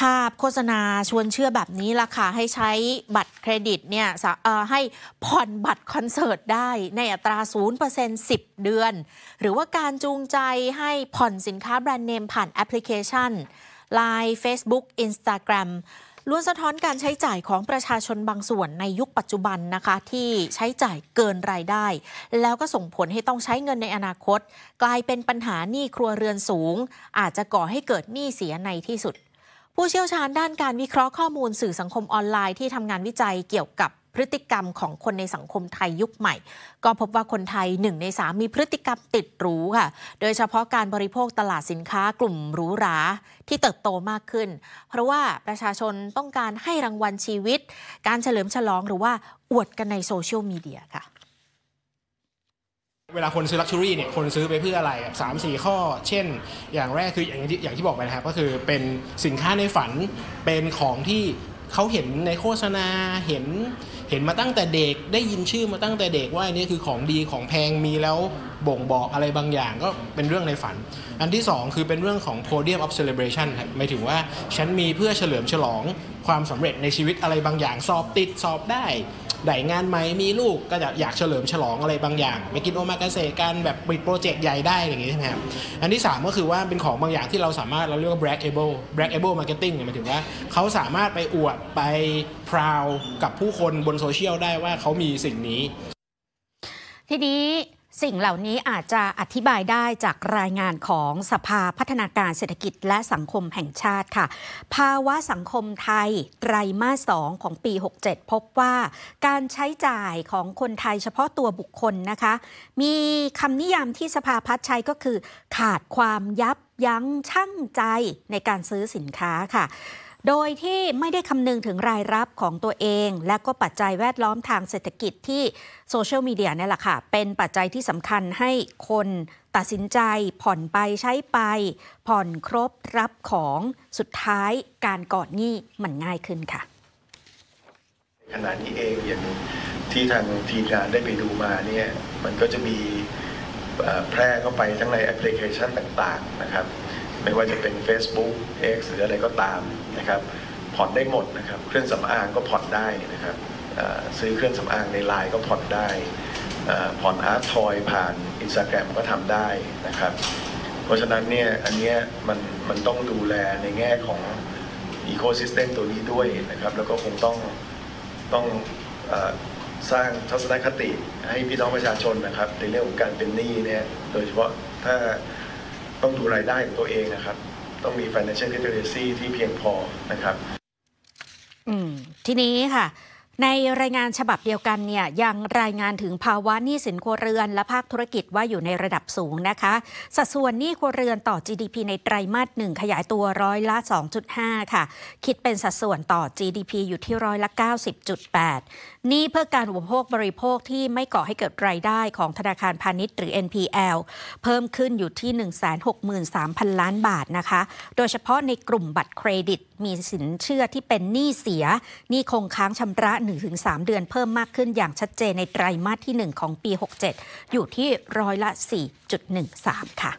ภาพโฆษณาชวนเชื่อแบบนี้ล่ะค่ะ ให้ใช้บัตรเครดิตเนี่ยให้ผ่อนบัตรคอนเสิร์ตได้ในอัตรา 0% 10 เดือน หรือว่าการจูงใจให้ผ่อนสินค้าแบรนด์เนมผ่านแอปพลิเคชัน Line Facebook Instagram ล้วนสะท้อนการใช้จ่ายของประชาชนบางส่วนในยุคปัจจุบันนะคะ ที่ใช้จ่ายเกินรายได้ แล้วก็ส่งผลให้ต้องใช้เงินในอนาคต กลายเป็นปัญหาหนี้ครัวเรือนสูง อาจจะก่อให้เกิดหนี้เสียในที่สุด ผู้เชี่ยวชาญด้านการวิเคราะห์ข้อมูลสื่อสังคมออนไลน์ที่ทำงานวิจัยเกี่ยวกับพฤติกรรมของคนในสังคมไทยยุคใหม่ ก็พบว่าคนไทยหนึ่งในสามมีพฤติกรรมติดหรูค่ะ โดยเฉพาะการบริโภคตลาดสินค้ากลุ่มหรูหราที่เติบโตมากขึ้น เพราะว่าประชาชนต้องการให้รางวัลชีวิต การเฉลิมฉลองหรือว่าอวดกันในโซเชียลมีเดียค่ะ เวลาคนซื้อลักชัวรี่เนี่ยคนซื้อไปเพื่ออะไรสามสี่ข้อ เช่น อย่างแรกคืออย่างที่อย่างที่บอกไปนะครับก็คือเป็นสินค้าในฝันเป็นของที่เขาเห็นในโฆษณาเห็นเห็นมาตั้งแต่เด็กได้ยินชื่อมาตั้งแต่เด็กว่าอันี่คือของดีของแพงมีแล้วบ่งบอกอะไรบางอย่างก็เป็นเรื่องในฝัน อันที่ 2 คือเป็นเรื่องของ podium of celebration ครับหมายถึงว่าฉันมีเพื่อเฉลิมฉลองความสำเร็จในชีวิตอะไรบางอย่าง สอบติดสอบได้ ได้งานใหม่มีลูกก็จะอยากเฉลิมฉลองอะไรบางอย่างไปกินโอมากาเซกันแบบปิดโปรเจกต์ใหญ่ได้อย่างนี้ใช่ไหมครับอันที่ 3 ก็คือว่าเป็นของบางอย่างที่เราสามารถเราเรียกว่า braggable braggable marketing หมายถึงว่าเขาสามารถไปอวดไป proud กับผู้คนบนโซเชียลได้ว่าเขามีสิ่งนี้ ทีนี้ สิ่งเหล่านี้อาจจะอธิบายได้จากรายงานของสภาพัฒนาการเศรษฐกิจและสังคมแห่งชาติค่ะ ภาวะสังคมไทยไตรมาสสองของปี 67 พบว่า การใช้จ่ายของคนไทยเฉพาะตัวบุคคลนะคะ มีคำนิยามที่สภาพัฒน์ใช้ก็คือ ขาดความยับยั้งชั่งใจในการซื้อสินค้าค่ะ โดยที่ไม่ได้คำนึงถึงรายรับของตัวเอง และก็ปัจจัยแวดล้อมทางเศรษฐกิจที่โซเชียลมีเดียนี่แหละค่ะ เป็นปัจจัยที่สำคัญให้คนตัดสินใจผ่อนไปใช้ไป ผ่อนครบรับของสุดท้ายการก่อนหนี้มันง่ายขึ้นค่ะขณะนี้เองอย่างที่ทางทีมงานได้ไปดูมาเนี่ยมันก็จะมีแพร่เข้าไปทั้งในแอปพลิเคชันต่างๆนะครับ ไม่ว่าจะเป็น Facebook X หรืออะไรก็ตามนะครับผ่อนได้หมดนะครับ เครื่องสำอางก็ผ่อนได้นะครับซื้อเครื่องสำอางในไลน์ก็ผ่อนได้ผ่อนอาร์ตทอยผ่านอินสตาแกรมก็ทำได้นะครับ เพราะฉะนั้นเนี่ยอันนี้มันมันต้องดูแลในแง่ของ ecosystem ตัวนี้ด้วยนะครับ แล้วก็คงต้องต้องสร้างทัศนคติให้พี่น้องประชาชนนะครับ ในเรื่องของการเป็นหนี้เนี่ยโดยเฉพาะถ้า ต้องดูรายได้ของตัวเองนะครับ ต้องมี financial literacy ที่เพียงพอนะครับ อืม ทีนี้ค่ะ ในรายงานฉบับเดียวกันเนี่ยยังรายงานถึงภาวะหนี้สินครัวเรือนและภาคธุรกิจว่าอยู่ในระดับสูงนะคะ สัดส่วนหนี้ครัวเรือนต่อ GDP ในไตรมาสหนึ่งขยายตัวร้อยละ 2.5 ค่ะ คิดเป็นสัดส่วนต่อ GDP อยู่ที่ร้อยละ 90.8 หนี้เพื่อการอุปโภคบริโภคที่ไม่ก่อให้เกิดรายได้ของธนาคารพาณิชย์หรือ NPL เพิ่มขึ้นอยู่ที่ 163,000 ล้านบาทนะคะ โดยเฉพาะในกลุ่มบัตรเครดิต มีสินเชื่อที่เป็นหนี้เสียหนี้คงค้างชำระ 1-3 เดือนเพิ่มมากขึ้นอย่างชัดเจนในไตรมาสที่ 1 ของปี 67 อยู่ที่ร้อยละ 4.13 ค่ะ